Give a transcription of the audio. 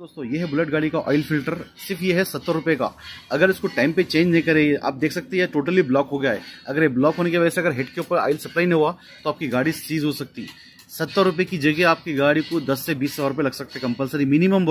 दोस्तों, ये है बुलेट गाड़ी का ऑयल फ़िल्टर सिर्फ़ ये है सत्तर रुपए का। अगर इसको टाइम पे चेंज नहीं करे, आप देख सकते हैं टोटली ब्लॉक हो गया है। अगर ये ब्लॉक होने की वजह से अगर हेड के ऊपर ऑयल सप्लाई नहीं हुआ तो आपकी गाड़ी सीज हो सकती। है सत्तर रुपए की जगह आपकी गाड़ी को दस से बीस हज़ार रुपये लग सकते हैं कंपलसरी मिनिमम